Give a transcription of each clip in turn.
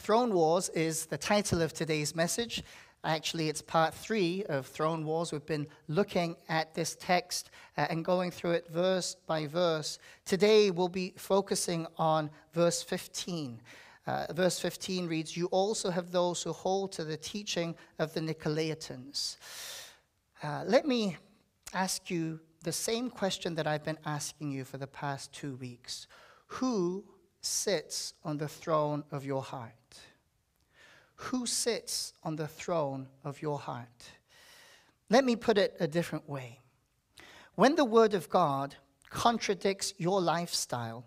Throne Wars is the title of today's message. Actually, it's part three of Throne Wars. We've been looking at this text uh, and going through it verse by verse. Today, we'll be focusing on verse 15. Uh, verse 15 reads, You also have those who hold to the teaching of the Nicolaitans. Uh, let me ask you the same question that I've been asking you for the past two weeks Who sits on the throne of your heart? Who sits on the throne of your heart? Let me put it a different way. When the Word of God contradicts your lifestyle,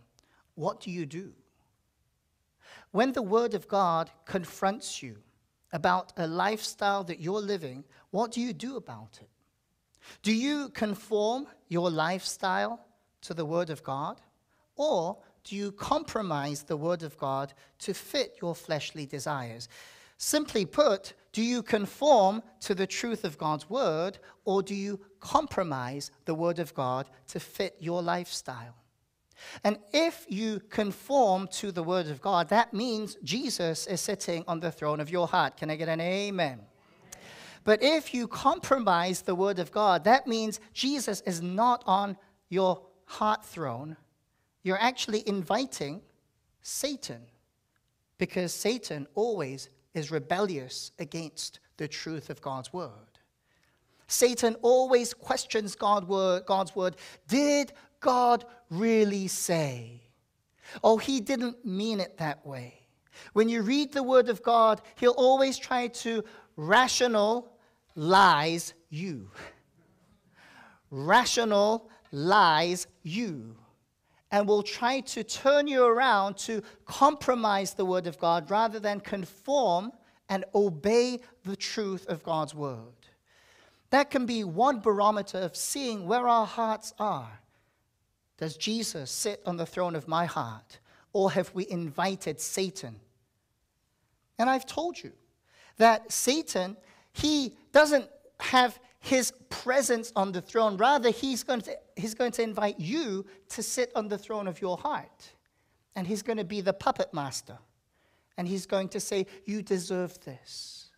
what do you do? When the Word of God confronts you about a lifestyle that you're living, what do you do about it? Do you conform your lifestyle to the Word of God? Or do you compromise the Word of God to fit your fleshly desires? Simply put, do you conform to the truth of God's Word, or do you compromise the Word of God to fit your lifestyle? And if you conform to the Word of God, that means Jesus is sitting on the throne of your heart. Can I get an amen? But if you compromise the Word of God, that means Jesus is not on your heart throne. You're actually inviting Satan because Satan always is rebellious against the truth of God's Word. Satan always questions God's word, God's word. Did God really say? Oh, he didn't mean it that way. When you read the word of God, he'll always try to rationalize you. Rational lies you. And will try to turn you around to compromise the word of God rather than conform and obey the truth of God's word. That can be one barometer of seeing where our hearts are. Does Jesus sit on the throne of my heart? Or have we invited Satan? And I've told you that Satan, he doesn't have his presence on the throne. Rather, he's going, to, he's going to invite you to sit on the throne of your heart. And he's going to be the puppet master. And he's going to say, You deserve this.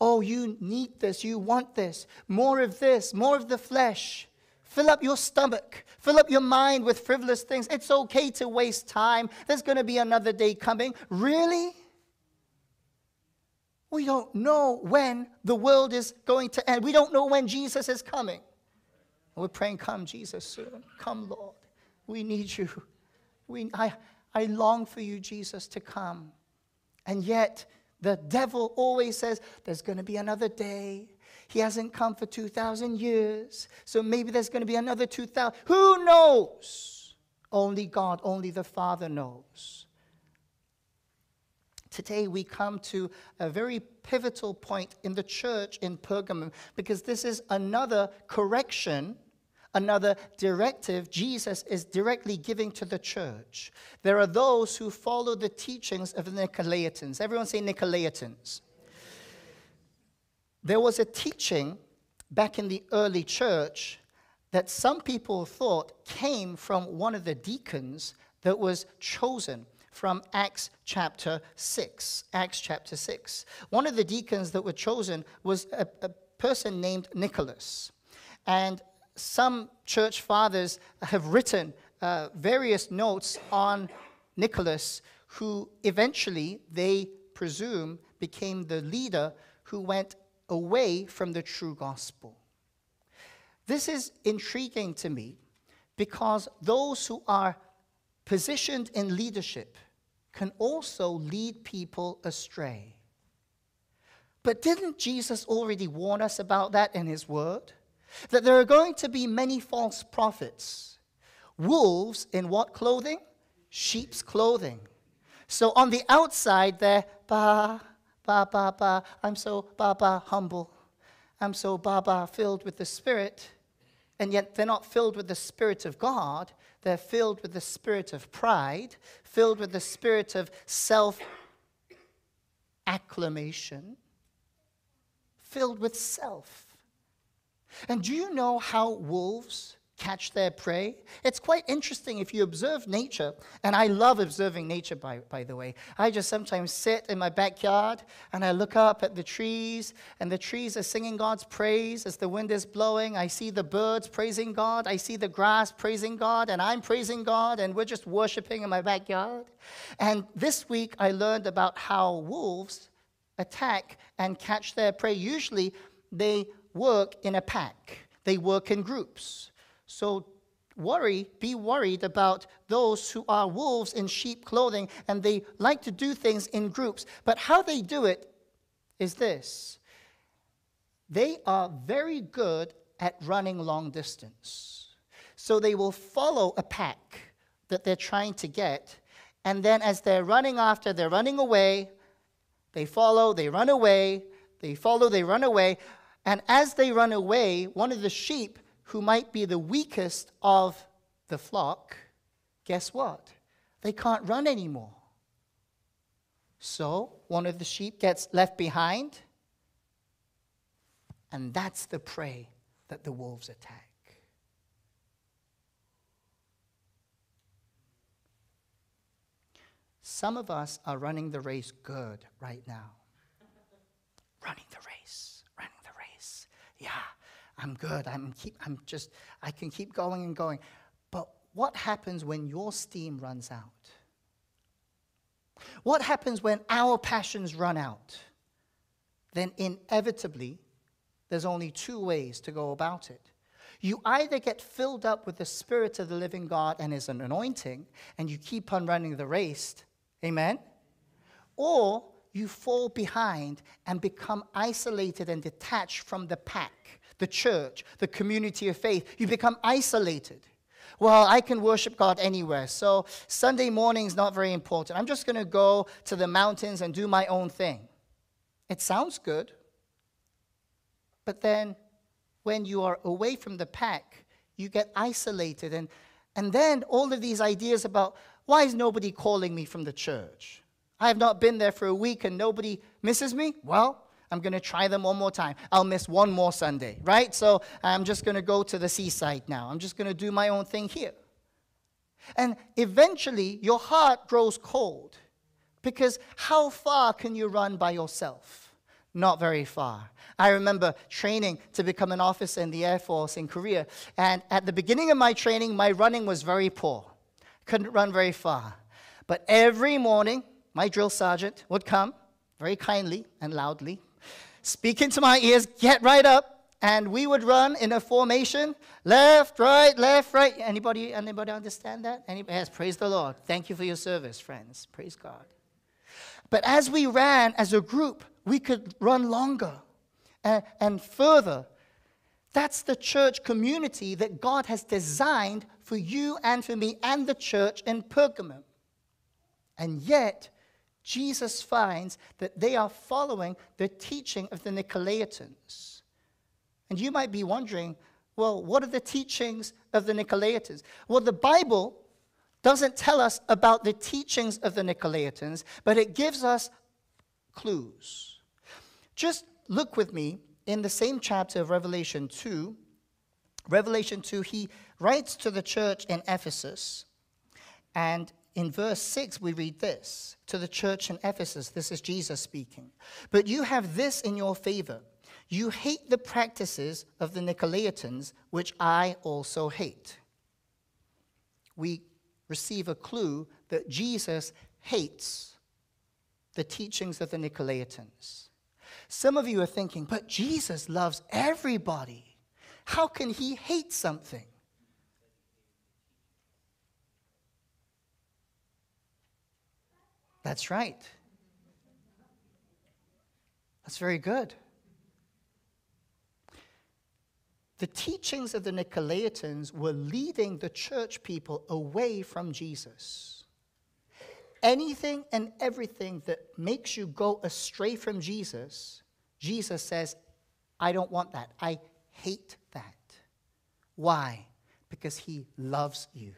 Oh, you need this, you want this, more of this, more of the flesh. Fill up your stomach. Fill up your mind with frivolous things. It's okay to waste time. There's going to be another day coming. Really? We don't know when the world is going to end. We don't know when Jesus is coming. We're praying, Come, Jesus, soon. Come, Lord. We need you. We, I, I long for you, Jesus, to come. And yet, the devil always says, There's going to be another day. He hasn't come for 2,000 years. So maybe there's going to be another 2,000. Who knows? Only God, only the Father knows. Today we come to a very pivotal point in the church in Pergamum because this is another correction another directive Jesus is directly giving to the church. There are those who follow the teachings of the Nicolaitans. Everyone say Nicolaitans. There was a teaching back in the early church that some people thought came from one of the deacons that was chosen from Acts chapter 6. Acts chapter 6. One of the deacons that were chosen was a, a person named Nicholas. And some church fathers have written uh, various notes on Nicholas, who eventually, they presume, became the leader who went away from the true gospel. This is intriguing to me because those who are positioned in leadership can also lead people astray. But didn't Jesus already warn us about that in his word? that there are going to be many false prophets. Wolves in what clothing? Sheep's clothing. So on the outside, they're ba, ba, ba, ba. I'm so ba, ba, humble. I'm so ba, ba, filled with the Spirit. And yet they're not filled with the Spirit of God. They're filled with the spirit of pride, filled with the spirit of self acclamation, filled with self. And do you know how wolves catch their prey. It's quite interesting if you observe nature, and I love observing nature, by, by the way. I just sometimes sit in my backyard and I look up at the trees, and the trees are singing God's praise as the wind is blowing. I see the birds praising God, I see the grass praising God, and I'm praising God, and we're just worshiping in my backyard. And this week I learned about how wolves attack and catch their prey. Usually they work in a pack, they work in groups. So worry, be worried about those who are wolves in sheep clothing and they like to do things in groups. But how they do it is this they are very good at running long distance. So they will follow a pack that they're trying to get. And then as they're running after, they're running away. They follow, they run away, they follow, they run away. And as they run away, one of the sheep who might be the weakest of the flock, guess what? They can't run anymore. So one of the sheep gets left behind, and that's the prey that the wolves attack. Some of us are running the race good right now. running the race, running the race. Yeah, I'm good. I'm, keep, I'm just, I can keep going and going. But what happens when your steam runs out? What happens when our passions run out? Then inevitably, there's only two ways to go about it. You either get filled up with the Spirit of the living God and His an anointing, and you keep on running the race, amen? Or you fall behind and become isolated and detached from the pack the church, the community of faith. You become isolated. Well, I can worship God anywhere, so Sunday morning is not very important. I'm just going to go to the mountains and do my own thing. It sounds good, but then when you are away from the pack, you get isolated. And, and then all of these ideas about why is nobody calling me from the church? I have not been there for a week and nobody misses me. Well, I'm going to try them one more time. I'll miss one more Sunday, right? So I'm just going to go to the seaside now. I'm just going to do my own thing here. And eventually, your heart grows cold because how far can you run by yourself? Not very far. I remember training to become an officer in the Air Force in Korea. And at the beginning of my training, my running was very poor. Couldn't run very far. But every morning, my drill sergeant would come very kindly and loudly speak into my ears, get right up, and we would run in a formation, left, right, left, right. Anybody, anybody understand that? Anybody? Yes, praise the Lord. Thank you for your service, friends. Praise God. But as we ran as a group, we could run longer and, and further. That's the church community that God has designed for you and for me and the church in Pergamum. And yet, Jesus finds that they are following the teaching of the Nicolaitans. And you might be wondering, well, what are the teachings of the Nicolaitans? Well, the Bible doesn't tell us about the teachings of the Nicolaitans, but it gives us clues. Just look with me in the same chapter of Revelation 2. Revelation 2, he writes to the church in Ephesus, and in verse 6, we read this to the church in Ephesus. This is Jesus speaking. But you have this in your favor. You hate the practices of the Nicolaitans, which I also hate. We receive a clue that Jesus hates the teachings of the Nicolaitans. Some of you are thinking, but Jesus loves everybody. How can he hate something? That's right. That's very good. The teachings of the Nicolaitans were leading the church people away from Jesus. Anything and everything that makes you go astray from Jesus, Jesus says, I don't want that. I hate that. Why? Because he loves you.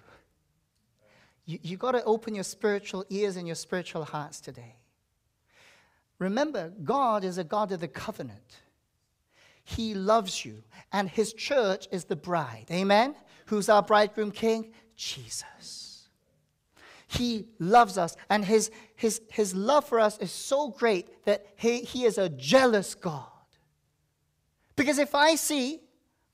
You, you got to open your spiritual ears and your spiritual hearts today. Remember, God is a God of the covenant. He loves you, and His church is the bride. Amen? Who's our bridegroom king? Jesus. He loves us, and his, his, his love for us is so great that he, he is a jealous God. Because if I see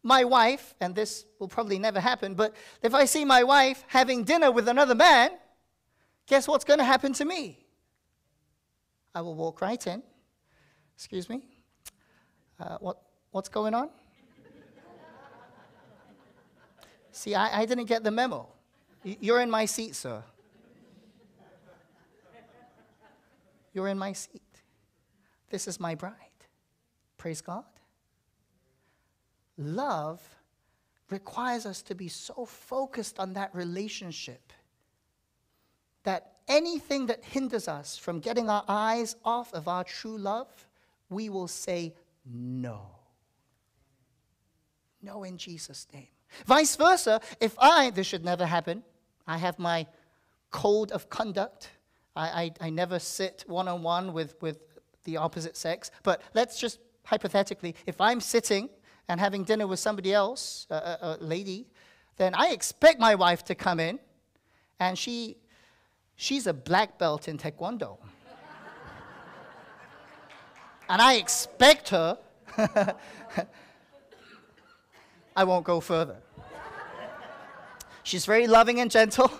my wife, and this will probably never happen, but if I see my wife having dinner with another man, guess what's going to happen to me? I will walk right in. Excuse me? Uh, what, what's going on? See, I, I didn't get the memo. You're in my seat, sir. You're in my seat. This is my bride. Praise God. Love requires us to be so focused on that relationship that anything that hinders us from getting our eyes off of our true love, we will say no. No, in Jesus' name. Vice versa, if I, this should never happen, I have my code of conduct. I, I, I never sit one on one with, with the opposite sex. But let's just hypothetically, if I'm sitting and having dinner with somebody else, a, a, lady, then I expect my wife to come in and she, she's a black belt in Taekwondo. and I expect her I won't go further. She's very loving and gentle.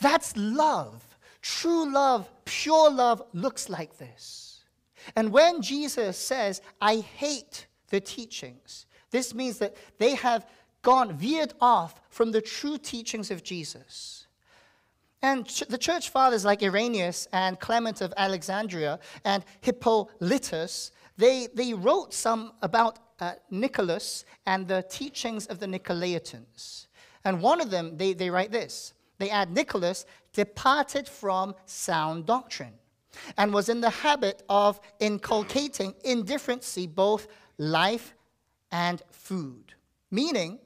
That's love. True love, pure love looks like this. And when Jesus says, I hate the teachings, this means that they have gone, veered off from the true teachings of Jesus. And ch- the church fathers like Irenaeus and Clement of Alexandria and Hippolytus, they, they wrote some about uh, Nicholas and the teachings of the Nicolaitans. And one of them, they, they write this. They add Nicholas departed from sound doctrine and was in the habit of inculcating indifferency, both life and food. Meaning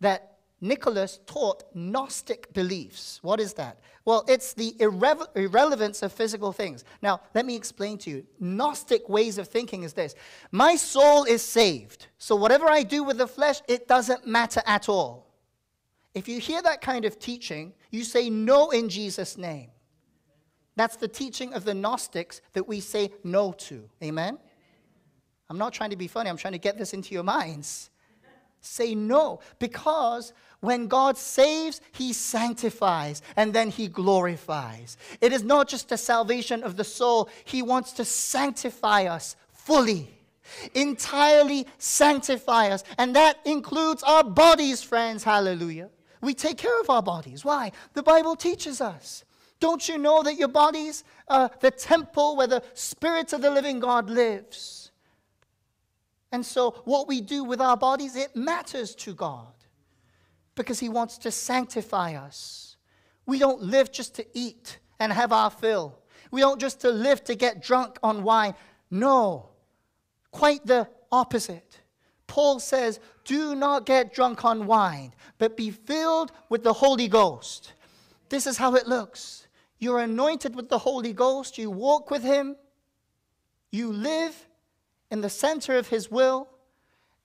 that Nicholas taught Gnostic beliefs. What is that? Well, it's the irre- irrelevance of physical things. Now, let me explain to you. Gnostic ways of thinking is this My soul is saved, so whatever I do with the flesh, it doesn't matter at all. If you hear that kind of teaching, you say no in Jesus' name. That's the teaching of the Gnostics that we say no to. Amen? I'm not trying to be funny, I'm trying to get this into your minds. Say no, because when God saves, He sanctifies and then He glorifies. It is not just the salvation of the soul, He wants to sanctify us fully, entirely sanctify us. And that includes our bodies, friends. Hallelujah. We take care of our bodies. Why? The Bible teaches us. Don't you know that your bodies are uh, the temple where the Spirit of the living God lives? And so, what we do with our bodies, it matters to God because He wants to sanctify us. We don't live just to eat and have our fill. We don't just to live to get drunk on wine. No, quite the opposite. Paul says, Do not get drunk on wine, but be filled with the Holy Ghost. This is how it looks. You're anointed with the Holy Ghost, you walk with Him, you live in the center of His will,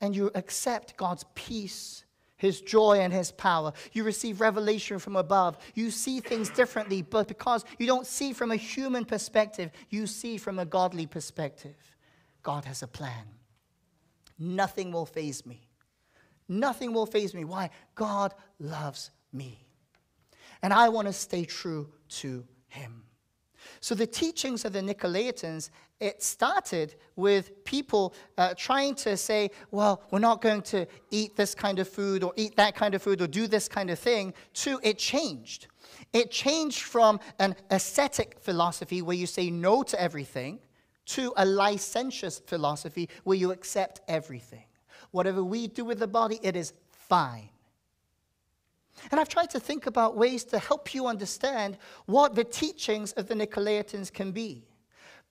and you accept God's peace his joy and his power. You receive revelation from above. You see things differently, but because you don't see from a human perspective, you see from a godly perspective. God has a plan. Nothing will faze me. Nothing will faze me. Why? God loves me. And I want to stay true to him. So the teachings of the Nicolaitans, it started with people uh, trying to say, well, we're not going to eat this kind of food or eat that kind of food or do this kind of thing, to it changed. It changed from an ascetic philosophy where you say no to everything to a licentious philosophy where you accept everything. Whatever we do with the body, it is fine. And I've tried to think about ways to help you understand what the teachings of the Nicolaitans can be.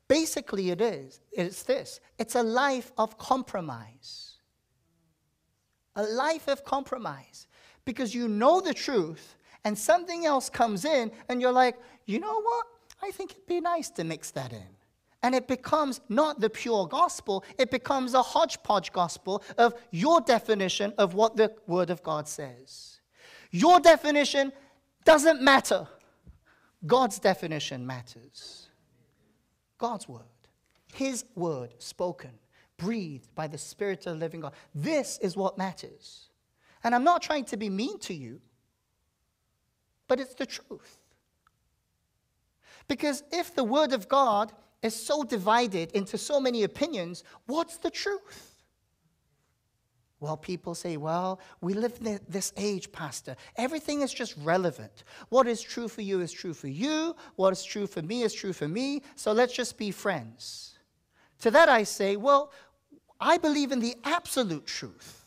Basically, it is it's this it's a life of compromise. A life of compromise. Because you know the truth, and something else comes in, and you're like, you know what? I think it'd be nice to mix that in. And it becomes not the pure gospel, it becomes a hodgepodge gospel of your definition of what the Word of God says. Your definition doesn't matter, God's definition matters. God's Word, His Word spoken, breathed by the Spirit of the living God. This is what matters. And I'm not trying to be mean to you, but it's the truth. Because if the Word of God is so divided into so many opinions, what's the truth? Well, people say, well, we live in this age, Pastor. Everything is just relevant. What is true for you is true for you. What is true for me is true for me. So let's just be friends. To that I say, well, I believe in the absolute truth.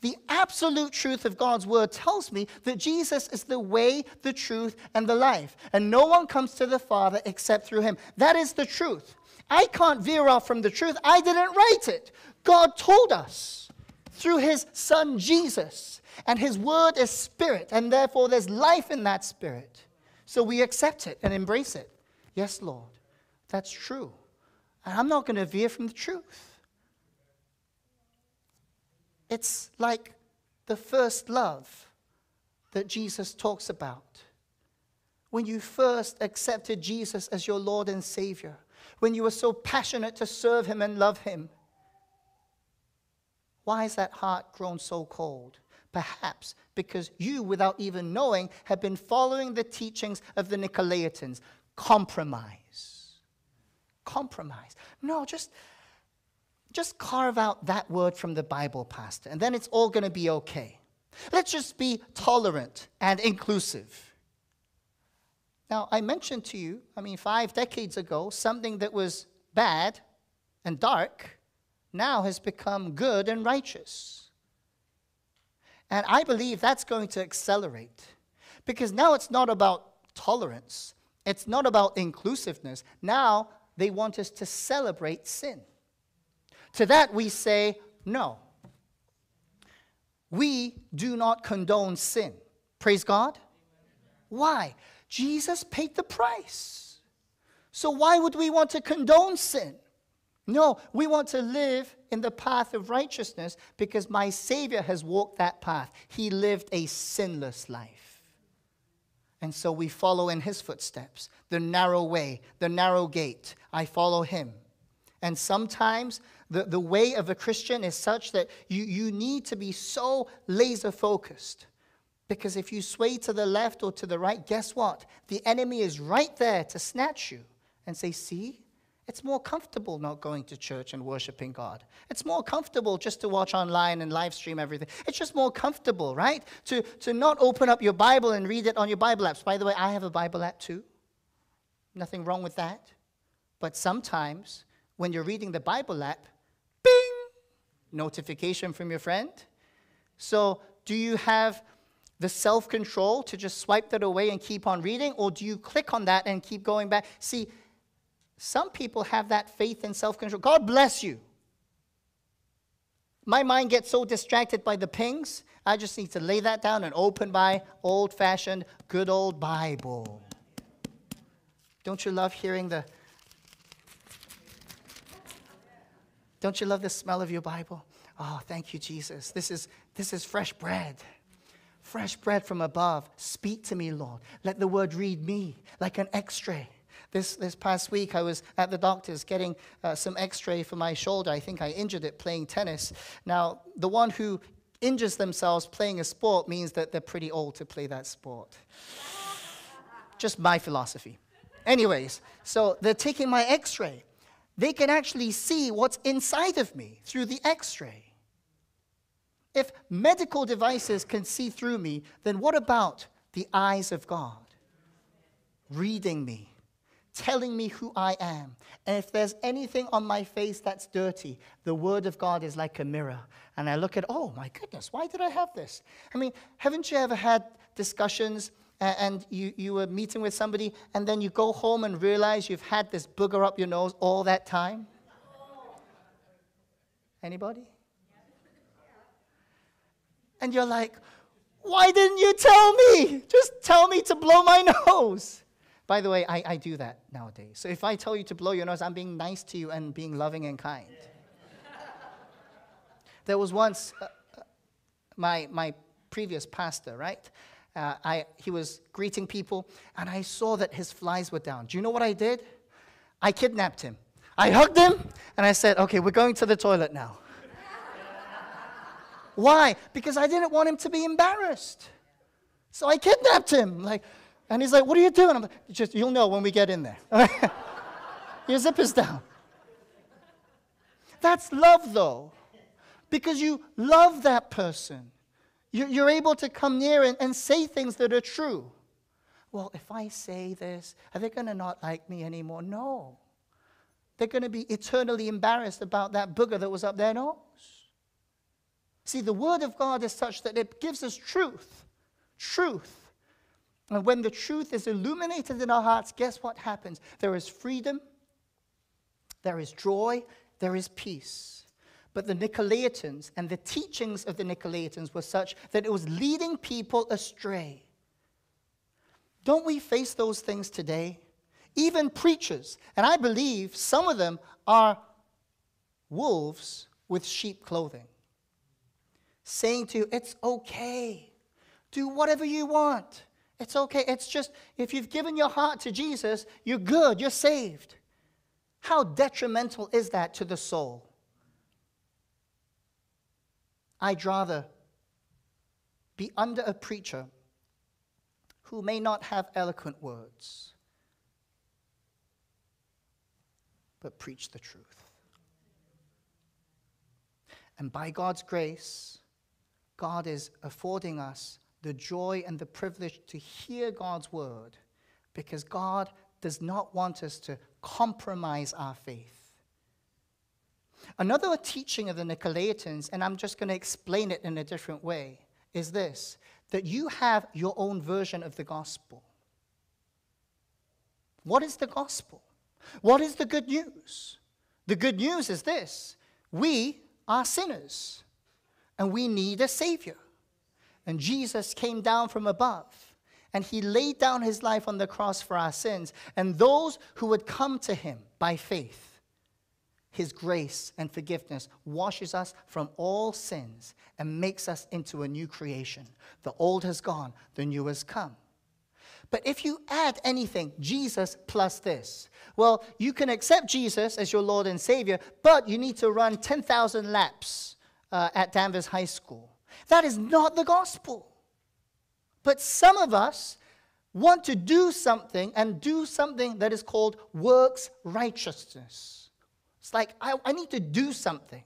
The absolute truth of God's word tells me that Jesus is the way, the truth, and the life. And no one comes to the Father except through him. That is the truth. I can't veer off from the truth. I didn't write it. God told us through his son Jesus. And his word is spirit, and therefore there's life in that spirit. So we accept it and embrace it. Yes, Lord, that's true. And I'm not going to veer from the truth. It's like the first love that Jesus talks about. When you first accepted Jesus as your Lord and Savior, when you were so passionate to serve Him and love Him, why has that heart grown so cold? Perhaps because you, without even knowing, have been following the teachings of the Nicolaitans. Compromise. Compromise. No, just just carve out that word from the Bible, Pastor, and then it's all going to be okay. Let's just be tolerant and inclusive. Now, I mentioned to you, I mean, five decades ago, something that was bad and dark now has become good and righteous. And I believe that's going to accelerate because now it's not about tolerance, it's not about inclusiveness. Now they want us to celebrate sin. To that we say, no. We do not condone sin. Praise God. Why? Jesus paid the price. So why would we want to condone sin? No, we want to live in the path of righteousness because my Savior has walked that path. He lived a sinless life. And so we follow in His footsteps, the narrow way, the narrow gate. I follow Him. And sometimes the, the way of a Christian is such that you, you need to be so laser focused. Because if you sway to the left or to the right, guess what? The enemy is right there to snatch you and say, See, it's more comfortable not going to church and worshiping God. It's more comfortable just to watch online and live stream everything. It's just more comfortable, right? To, to not open up your Bible and read it on your Bible apps. By the way, I have a Bible app too. Nothing wrong with that. But sometimes when you're reading the Bible app, bing, notification from your friend. So, do you have the self control to just swipe that away and keep on reading, or do you click on that and keep going back? See, some people have that faith and self control. God bless you. My mind gets so distracted by the pings, I just need to lay that down and open my old fashioned, good old Bible. Don't you love hearing the Don't you love the smell of your Bible? Oh, thank you, Jesus. This is, this is fresh bread. Fresh bread from above. Speak to me, Lord. Let the word read me like an x ray. This, this past week, I was at the doctor's getting uh, some x ray for my shoulder. I think I injured it playing tennis. Now, the one who injures themselves playing a sport means that they're pretty old to play that sport. Just my philosophy. Anyways, so they're taking my x ray they can actually see what's inside of me through the x ray. If medical devices can see through me, then what about the eyes of God? Reading me, telling me who I am. And if there's anything on my face that's dirty, the Word of God is like a mirror. And I look at, oh my goodness, why did I have this? I mean, haven't you ever had discussions and you, you were meeting with somebody, and then you go home and realize you've had this booger up your nose all that time? Anybody? And you're like, why didn't you tell me? Just tell me to blow my nose. By the way, I, I do that nowadays. So if I tell you to blow your nose, I'm being nice to you and being loving and kind. there was once uh, uh, my, my previous pastor, right? Uh, I, he was greeting people, and I saw that his flies were down. Do you know what I did? I kidnapped him. I hugged him, and I said, Okay, we're going to the toilet now. Why? Because I didn't want him to be embarrassed. So I kidnapped him. Like, and he's like, What are you doing? I'm like, Just, you'll know when we get in there. Your zip is down. That's love, though, because you love that person. You're able to come near and, say things that are true. Well, if I say this, are they going to not like me anymore? No. They're going to be eternally embarrassed about that booger that was up their nose. See, the Word of God is such that it gives us truth. Truth. And when the truth is illuminated in our hearts, guess what happens? There is freedom, there is joy, there is peace. But the Nicolaitans and the teachings of the Nicolaitans were such that it was leading people astray. Don't we face those things today? Even preachers, and I believe some of them are wolves with sheep clothing, saying to you, It's okay. Do whatever you want. It's okay. It's just, if you've given your heart to Jesus, you're good, you're saved. How detrimental is that to the soul? I'd rather be under a preacher who may not have eloquent words, but preach the truth. And by God's grace, God is affording us the joy and the privilege to hear God's word because God does not want us to compromise our faith. Another teaching of the Nicolaitans, and I'm just going to explain it in a different way, is this that you have your own version of the gospel. What is the gospel? What is the good news? The good news is this we are sinners and we need a Savior. And Jesus came down from above and he laid down his life on the cross for our sins. And those who would come to him by faith his grace and forgiveness washes us from all sins and makes us into a new creation. The old has gone, the new has come. But if you add anything, Jesus plus this, well, you can accept Jesus as your Lord and Savior, but you need to run 10,000 laps uh, at Danvers High School. That is not the gospel. But some of us want to do something and do something that is called works righteousness. It's like, I, I need to do something.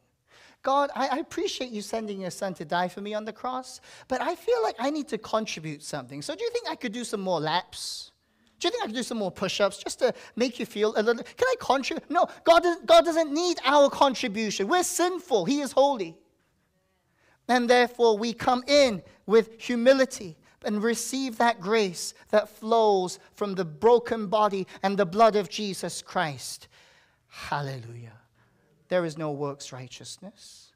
God, I, I, appreciate you sending your son to die for me on the cross, but I feel like I need to contribute something. So, do you think I could do some more laps? Do you think I could do some more push ups just to make you feel a little? Can I contribute? No, God, God doesn't need our contribution. We're sinful, He is holy. And therefore, we come in with humility and receive that grace that flows from the broken body and the blood of Jesus Christ. Hallelujah. There is no works righteousness.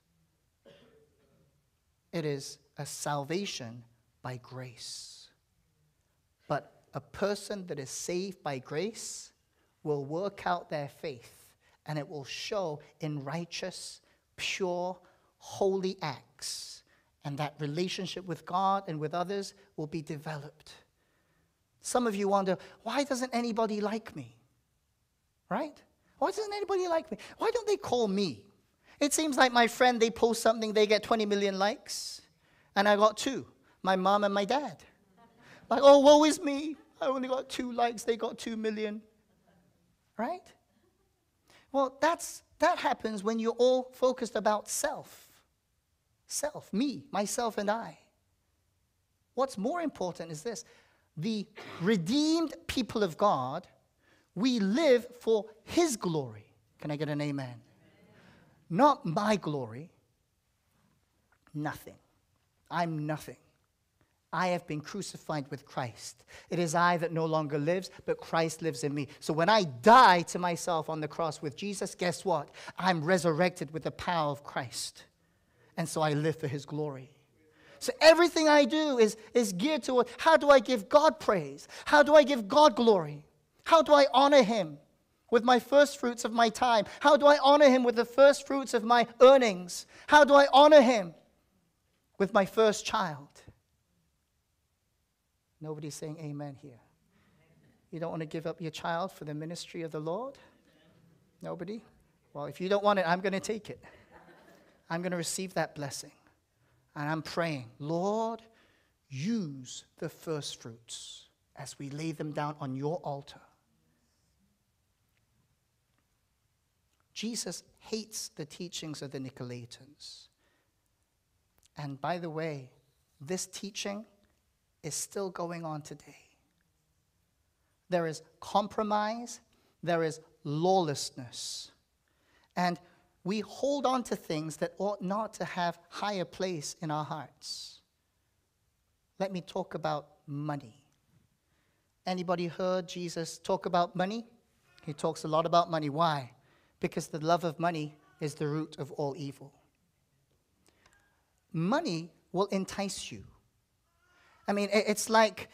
It is a salvation by grace. But a person that is saved by grace will work out their faith and it will show in righteous, pure, holy acts. And that relationship with God and with others will be developed. Some of you wonder, why doesn't anybody like me? Right? Why doesn't anybody like me? Why don't they call me? It seems like my friend, they post something, they get 20 million likes, and I got two my mom and my dad. Like, oh, woe is me. I only got two likes, they got two million. Right? Well, that's, that happens when you're all focused about self. Self, me, myself, and I. What's more important is this the redeemed people of God we live for His glory. Can I get an amen? Not my glory. Nothing. I'm nothing. I have been crucified with Christ. It is I that no longer lives, but Christ lives in me. So when I die to myself on the cross with Jesus, guess what? I'm resurrected with the power of Christ. And so I live for his glory. So everything I do is, is geared toward how do I give God praise? How do I give God glory? How do I honor him? With my first fruits of my time. How do I honor him with the first fruits of my earnings? How do I honor him with my first child? Nobody's saying amen here. You don't want to give up your child for the ministry of the Lord? Nobody? Well, if you don't want it, I'm going to take it. I'm going to receive that blessing. And I'm praying, Lord, use the first fruits as we lay them down on your altar. Jesus hates the teachings of the Nicolaitans. And by the way, this teaching is still going on today. There is compromise, there is lawlessness. And we hold on to things that ought not to have higher place in our hearts. Let me talk about money. Anybody heard Jesus talk about money? He talks a lot about money. Why? Because the love of money is the root of all evil. Money will entice you. I mean, it's like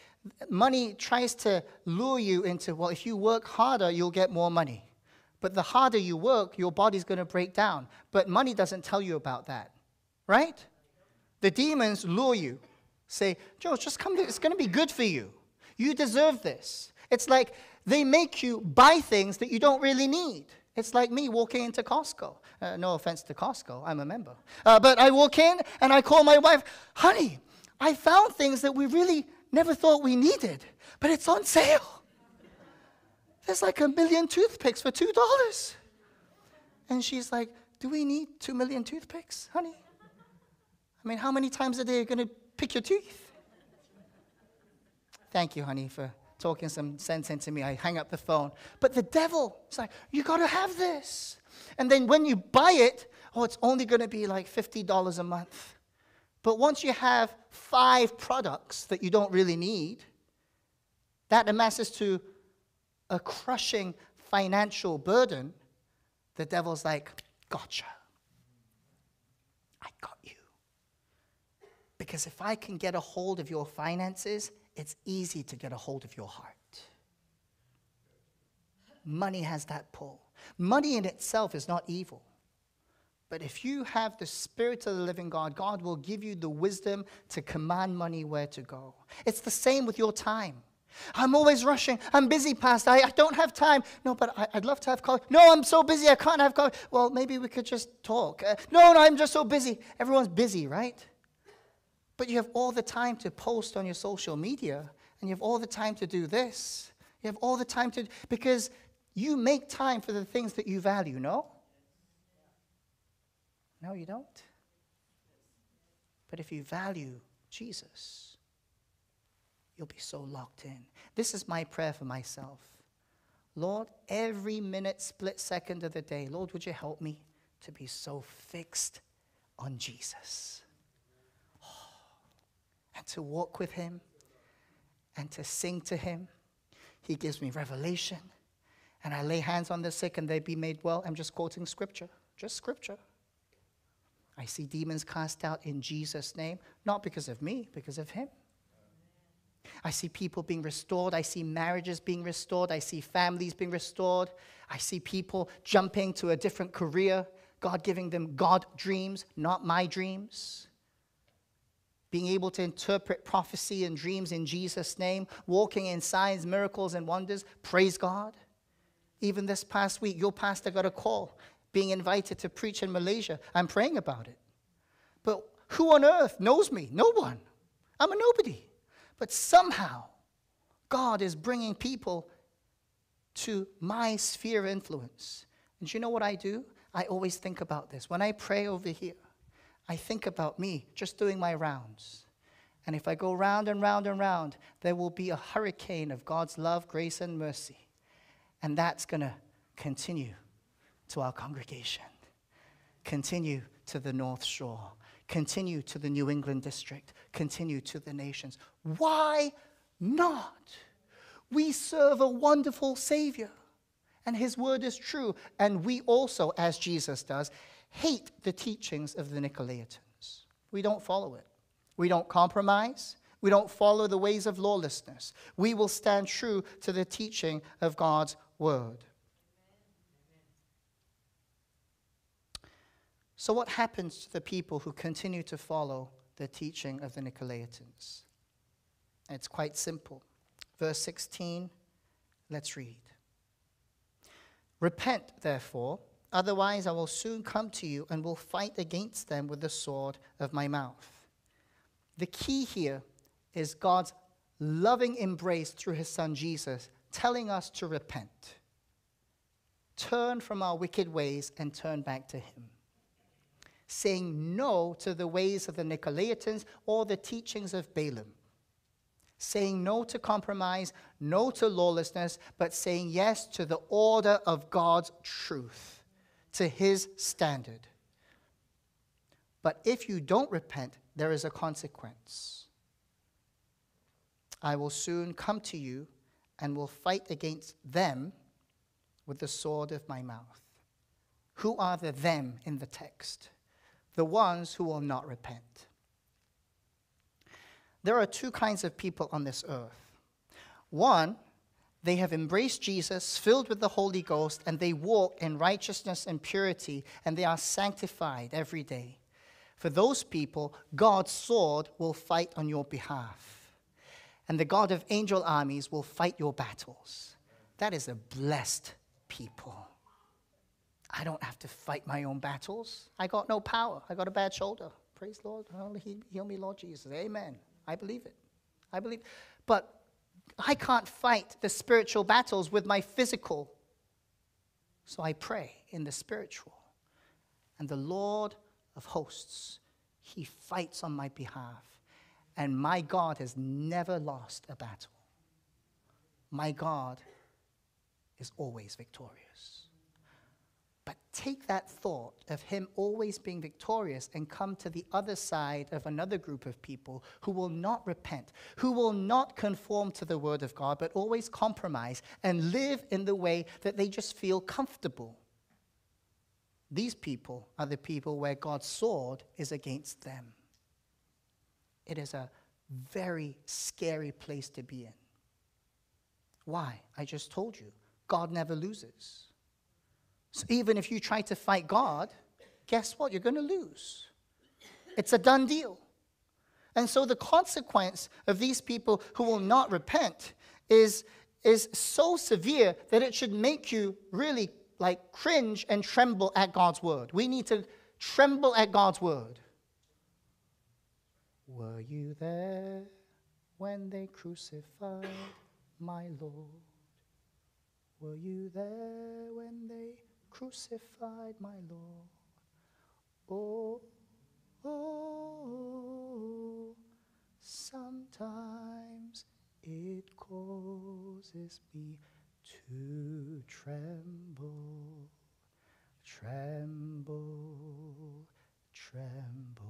money tries to lure you into, well, if you work harder, you'll get more money. But the harder you work, your body's going to break down. But money doesn't tell you about that, right? The demons lure you. Say, Joe, just come, it's going to be good for you. You deserve this. It's like they make you buy things that you don't really need. It's like me walking into Costco. Uh, no offense to Costco, I'm a member. Uh, but I walk in and I call my wife, honey, I found things that we really never thought we needed, but it's on sale. There's like a million toothpicks for $2. And she's like, Do we need two million toothpicks, honey? I mean, how many times a day are you going to pick your teeth? Thank you, honey, for talking some sense into me. I hang up the phone. But the devil is like, You got to have this. And then when you buy it, oh, it's only going to be like $50 a month. But once you have five products that you don't really need, that amasses to a crushing financial burden, the devil's like, Gotcha. I got you. Because if I can get a hold of your finances, it's easy to get a hold of your heart. Money has that pull. Money in itself is not evil. But if you have the Spirit of the living God, God will give you the wisdom to command money where to go. It's the same with your time. I'm always rushing. I'm busy, Pastor. I, I don't have time. No, but I, would love to have coffee. No, I'm so busy. I can't have coffee. Well, maybe we could just talk. Uh, no, no, I'm just so busy. Everyone's busy, right? But you have all the time to post on your social media, and you have all the time to do this. You have all the time to, because you make time for the things that you value, no? No, you don't. But if you value Jesus, you'll be so locked in. This is my prayer for myself. Lord, every minute, split second of the day, Lord, would you help me to be so fixed on Jesus? Oh, and to walk with Him and to sing to Him. He gives me revelation. And I lay hands on the sick and they be made well. I'm just quoting scripture, just scripture. I see demons cast out in Jesus' name, not because of me, because of Him. I see people being restored. I see marriages being restored. I see families being restored. I see people jumping to a different career, God giving them God dreams, not my dreams. Being able to interpret prophecy and dreams in Jesus' name, walking in signs, miracles, and wonders. Praise God. Even this past week, your pastor got a call being invited to preach in Malaysia. I'm praying about it. But who on earth knows me? No one. I'm a nobody. But somehow, God is bringing people to my sphere of influence. And you know what I do? I always think about this. When I pray over here, I think about me just doing my rounds. And if I go round and round and round, there will be a hurricane of God's love, grace, and mercy. And that's going to continue to our congregation, continue to the North Shore, continue to the New England district, continue to the nations. Why not? We serve a wonderful Savior, and His word is true. And we also, as Jesus does, hate the teachings of the Nicolaitans. We don't follow it, we don't compromise, We don't follow the ways of lawlessness. We will stand true to the teaching of God's word. So, what happens to the people who continue to follow the teaching of the Nicolaitans? It's quite simple. Verse 16, let's read. Repent, therefore, otherwise I will soon come to you and will fight against them with the sword of my mouth. The key here is God's loving embrace through his son Jesus, telling us to repent, turn from our wicked ways, and turn back to him saying no to the ways of the Nicolaitans or the teachings of Balaam. Saying no to compromise, no to lawlessness, but saying yes to the order of God's truth, to his standard. But if you don't repent, there is a consequence. I will soon come to you and will fight against them with the sword of my mouth. Who are the them in the text? The ones who will not repent. There are two kinds of people on this earth. One, they have embraced Jesus, filled with the Holy Ghost, and they walk in righteousness and purity, and they are sanctified every day. For those people, God's sword will fight on your behalf, and the God of angel armies will fight your battles. That is a blessed people. I don't have to fight my own battles. I got no power. I got a bad shoulder. Praise Lord. Heal me, Lord Jesus. Amen. I believe it. I believe. But I can't fight the spiritual battles with my physical. So I pray in the spiritual. And the Lord of hosts, he fights on my behalf. And my God has never lost a battle. My God is always victorious. But take that thought of him always being victorious and come to the other side of another group of people who will not repent, who will not conform to the word of God, but always compromise and live in the way that they just feel comfortable. These people are the people where God's sword is against them. It is a very scary place to be in. Why? I just told you. God never loses. So even if you try to fight God, guess what? You're going to lose. It's a done deal. And so the consequence of these people who will not repent is, is so severe that it should make you really like cringe and tremble at God's word. We need to tremble at God's word. Were you there when they crucified my Lord? Were you there when they crucified my Lord. Oh, oh, sometimes it causes me to tremble, tremble, tremble.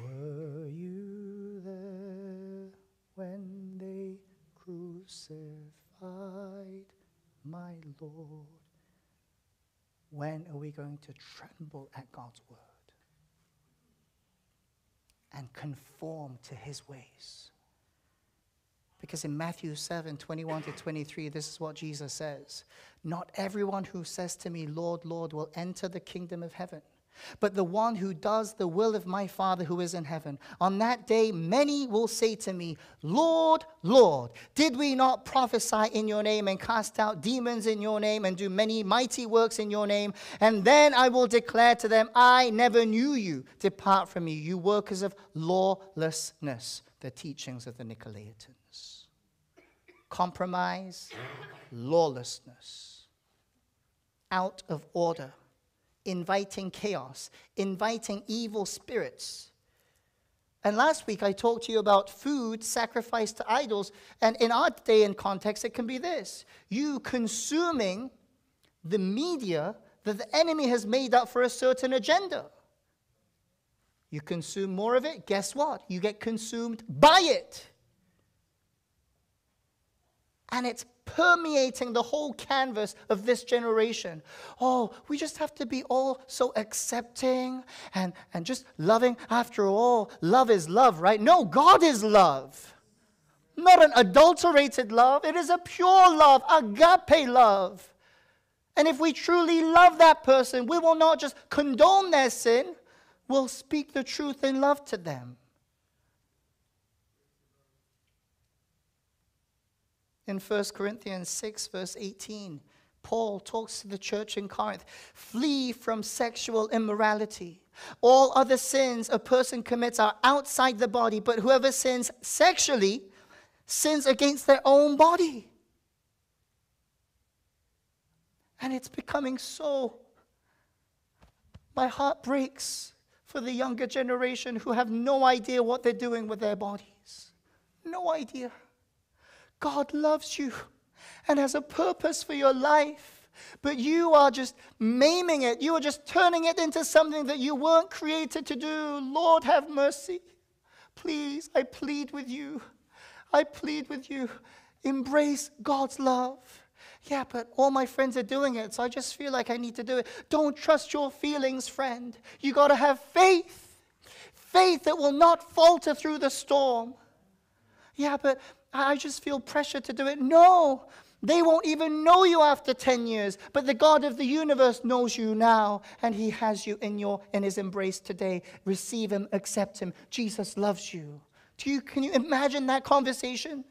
Were you there when they crucified my Lord. When are we going to tremble at God's word and conform to his ways? Because in Matthew 7 21 to 23, this is what Jesus says Not everyone who says to me, Lord, Lord, will enter the kingdom of heaven but the one who does the will of my Father who is in heaven. On that day, many will say to me, Lord, Lord, did we not prophesy in your name and cast out demons in your name and do many mighty works in your name? And then I will declare to them, I never knew you. Depart from me, you workers of lawlessness, the teachings of the Nicolaitans. Compromise, lawlessness, out of order inviting chaos, inviting evil spirits. And last week I talked to you about food sacrificed to idols. And in our day and context, it can be this you consuming the media that the enemy has made up for a certain agenda. You consume more of it, guess what? You get consumed by it. And it's permeating the whole canvas of this generation. Oh, we just have to be all so accepting and, and just loving. After all, love is love, right? No, God is love. Not an adulterated love, it is a pure love, agape love. And if we truly love that person, we will not just condone their sin, we'll speak the truth in love to them. In 1 Corinthians 6, verse 18, Paul talks to the church in Corinth flee from sexual immorality. All other sins a person commits are outside the body, but whoever sins sexually sins against their own body. And it's becoming so. My heart breaks for the younger generation who have no idea what they're doing with their bodies. No idea. God loves you and has a purpose for your life, but you are just maiming it. You are just turning it into something that you weren't created to do. Lord, have mercy. Please, I plead with you. I plead with you. Embrace God's love. Yeah, but all my friends are doing it, so I just feel like I need to do it. Don't trust your feelings, friend. You got to have faith. Faith that will not falter through the storm. Yeah, but I just feel pressure to do it. No, they won't even know you after 10 years, but the God of the universe knows you now, and He has you in, your, in His embrace today. Receive Him, accept Him. Jesus loves you. Do you, can you imagine that conversation?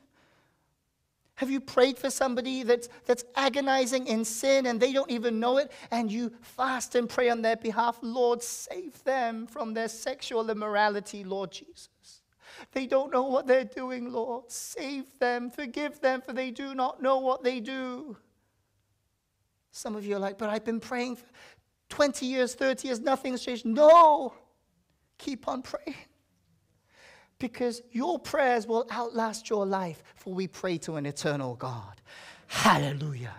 Have you prayed for somebody that's, that's agonizing in sin and they don't even know it? And you fast and pray on their behalf, Lord, save them from their sexual immorality, Lord Jesus. They don't know what they're doing, Lord. Save them, forgive them, for they do not know what they do. Some of you are like, but I've been praying for 20 years, 30 years, nothing's changed. No, keep on praying because your prayers will outlast your life, for we pray to an eternal God. Hallelujah.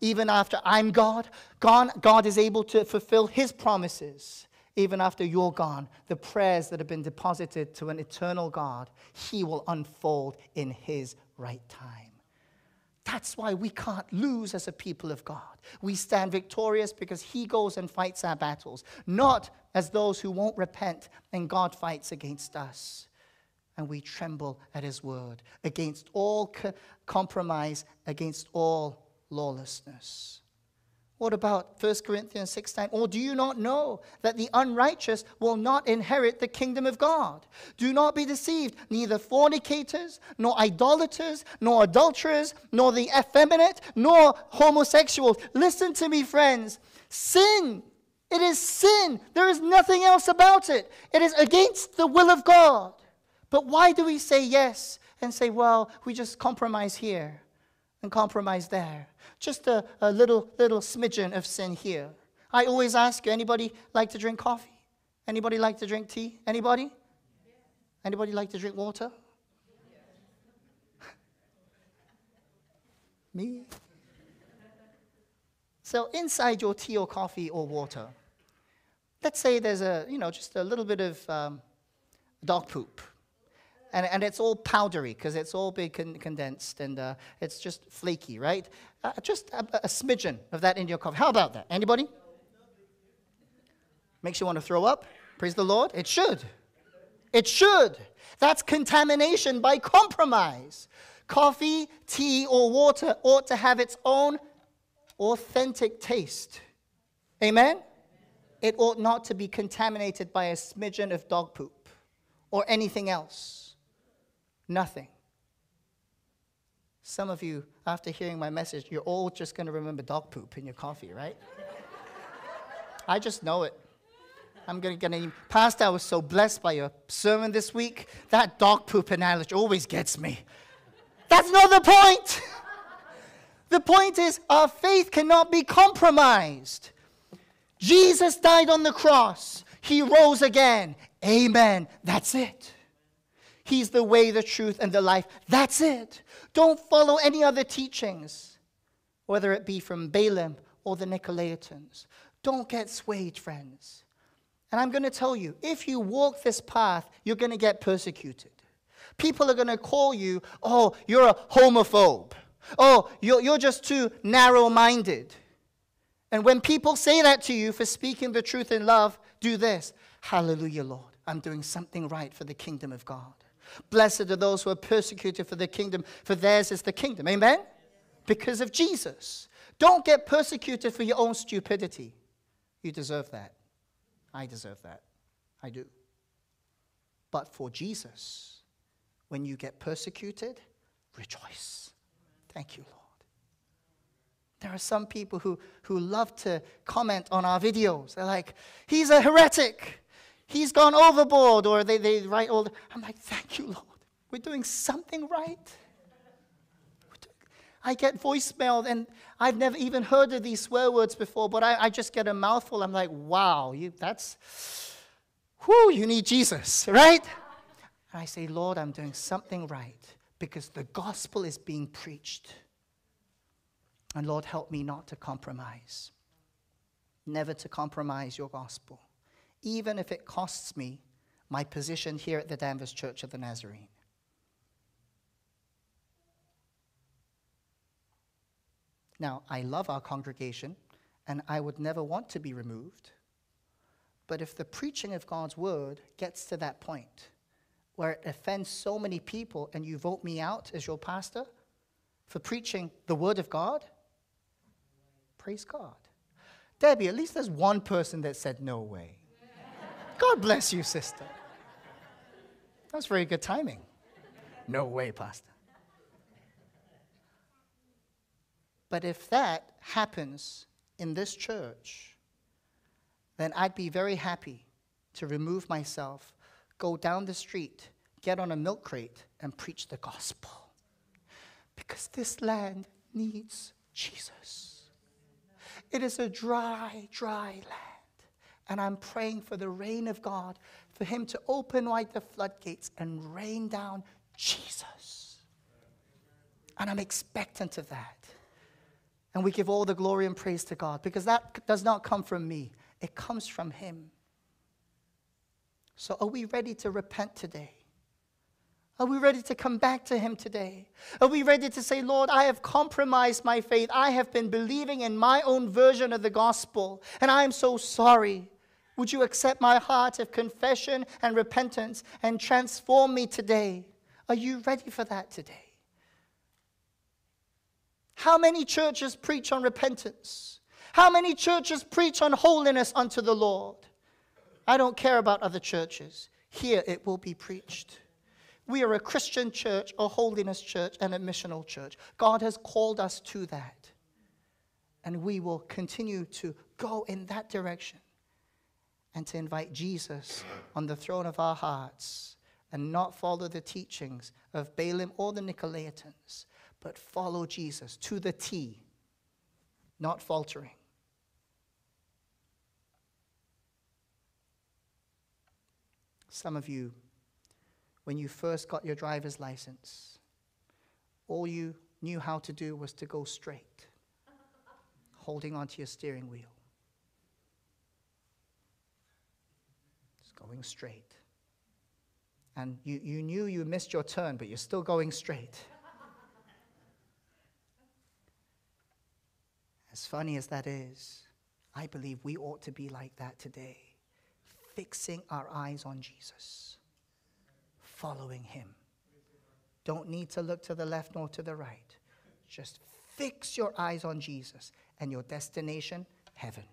Even after I'm God, God, God is able to fulfill his promises. Even after you're gone, the prayers that have been deposited to an eternal God, he will unfold in his right time. That's why we can't lose as a people of God. We stand victorious because He goes and fights our battles, not as those who won't repent and God fights against us and we tremble at his word against all co- compromise, against all lawlessness. What about 1 Corinthians 6 9? Or do you not know that the unrighteous will not inherit the kingdom of God? Do not be deceived. Neither fornicators, nor idolaters, nor adulterers, nor the effeminate, nor homosexuals. Listen to me, friends. Sin. It is sin. There is nothing else about it. It is against the will of God. But why do we say yes and say, well, we just compromise here and compromise there? Just a, a little, little smidgen of sin here. I always ask you, anybody like to drink coffee? Anybody like to drink tea? Anybody? Anybody like to drink water? Me? So inside your tea or coffee or water, let's say there's a, you know, just a little bit of um, dog poop and, and it's all powdery because it's all big con- condensed and uh, it's just flaky, right? Uh, just a, a, smidgen of that in your coffee. How about that? Anybody? Makes you want to throw up? Praise the Lord. It should. It should. That's contamination by compromise. Coffee, tea, or water ought to have its own authentic taste. Amen? It ought not to be contaminated by a smidgen of dog poop or anything else. Nothing. Some of you, after hearing my message, you're all just going to remember dog poop in your coffee, right? I just know it. I'm going to, get a Pastor, I was so blessed by your sermon this week. That dog poop analogy always gets me. That's not the point. the point is, our faith cannot be compromised. Jesus died on the cross, He rose again. Amen. That's it. He's the way, the truth, and the life. That's it. Don't follow any other teachings, whether it be from Balaam or the Nicolaitans. Don't get swayed, friends. And I'm going to tell you if you walk this path, you're going to get persecuted. People are going to call you, oh, you're a homophobe. Oh, you're, you're just too narrow minded. And when people say that to you for speaking the truth in love, do this Hallelujah, Lord. I'm doing something right for the kingdom of God. Blessed are those who are persecuted for the kingdom, for theirs is the kingdom. Amen? Because of Jesus. Don't get persecuted for your own stupidity. You deserve that. I deserve that. I do. But for Jesus, when you get persecuted, rejoice. Thank you, Lord. There are some people who, who love to comment on our videos. They're like, he's a heretic. He's gone overboard. Or they, they write all the, I'm like, thank you, Lord. We're doing something right. I get voicemail, and I've never even heard of these swear words before, but I, I just get a mouthful. I'm like, wow, you, that's, whoo, you need Jesus, right? And I say, Lord, I'm doing something right because the gospel is being preached. And Lord, help me not to compromise. Never to compromise your gospel, even if it costs me my position here at the Danvers Church of the Nazarene. Now, I love our congregation, and I would never want to be removed. But if the preaching of God's word gets to that point where it offends so many people and you vote me out as your pastor for preaching the word of God, praise God. Debbie, at least there's one person that said no way. God bless you, sister. That was very good timing. No way, Pastor. But if that happens in this church, then I'd be very happy to remove myself, go down the street, get on a milk crate, and preach the gospel. Because this land needs Jesus. It is a dry, dry land. And I'm praying for the rain of God, for Him to open wide the floodgates and rain down Jesus. And I'm expectant of that. And we give all the glory and praise to God because that does not come from me, it comes from Him. So, are we ready to repent today? Are we ready to come back to Him today? Are we ready to say, Lord, I have compromised my faith. I have been believing in my own version of the gospel, and I am so sorry. Would you accept my heart of confession and repentance and transform me today? Are you ready for that today? How many churches preach on repentance? How many churches preach on holiness unto the Lord? I don't care about other churches. Here it will be preached. We are a Christian church, a holiness church, and a missional church. God has called us to that. And we will continue to go in that direction and to invite Jesus on the throne of our hearts and not follow the teachings of Balaam or the Nicolaitans, but follow Jesus to the T, not faltering. Some of you, when you first got your driver's license, all you knew how to do was to go straight, holding onto your steering wheel. Going straight. And you, you knew you missed your turn, but you're still going straight. As funny as that is, I believe we ought to be like that today, fixing our eyes on Jesus, following Him. Don't need to look to the left nor to the right. Just fix your eyes on Jesus and your destination, heaven.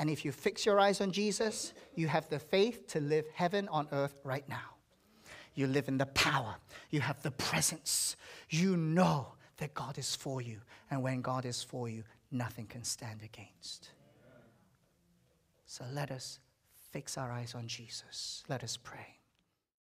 And if you fix your eyes on Jesus, you have the faith to live heaven on earth right now. You live in the power, you have the presence. You know that God is for you. And when God is for you, nothing can stand against. So let us fix our eyes on Jesus. Let us pray.